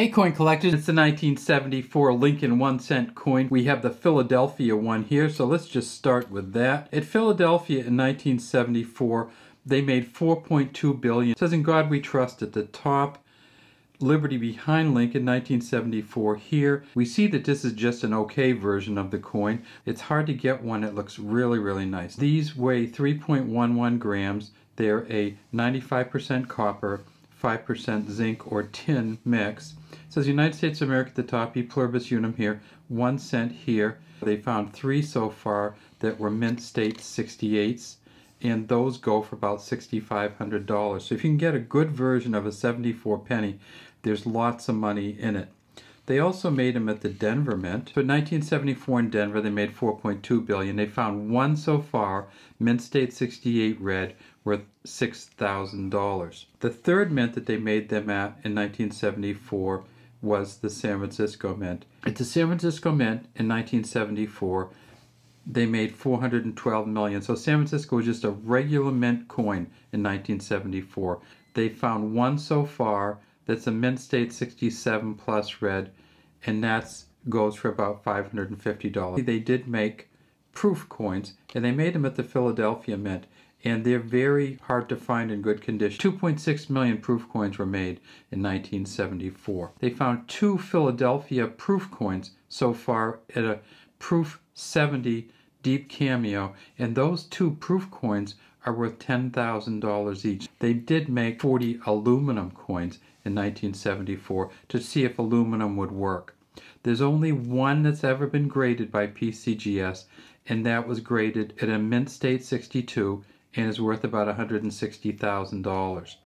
Hey coin collectors, it's the 1974 Lincoln 1 cent coin. We have the Philadelphia one here, so let's just start with that. At Philadelphia in 1974, they made 4.2 billion. It says in God we trust at the top. Liberty behind Lincoln 1974 here. We see that this is just an okay version of the coin. It's hard to get one that looks really, really nice. These weigh 3.11 grams. They're a 95% copper, 5% zinc or tin mix. Says United States of America at the top, e pluribus unum here, one cent here. They found three so far that were mint state 68s, and those go for about $6,500. So if you can get a good version of a 74 penny, there's lots of money in it. They also made them at the Denver Mint. In 1974 in Denver, they made 4.2 billion. They found one so far, Mint State 68 red, worth $6,000. The third mint that they made them at in 1974 was the San Francisco Mint. At the San Francisco Mint in 1974, they made 412 million. So San Francisco was just a regular mint coin in 1974. They found one so far that's a mint state 67 plus red and that goes for about $550. They did make proof coins, and they made them at the Philadelphia Mint, and they're very hard to find in good condition. 2.6 million proof coins were made in 1974. They found two Philadelphia proof coins so far at a proof 70 deep cameo, and those two proof coins are worth $10,000 each. They did make 40 aluminum coins in 1974 to see if aluminum would work. There's only one that's ever been graded by PCGS, and that was graded at a mint state 62 and is worth about $160,000.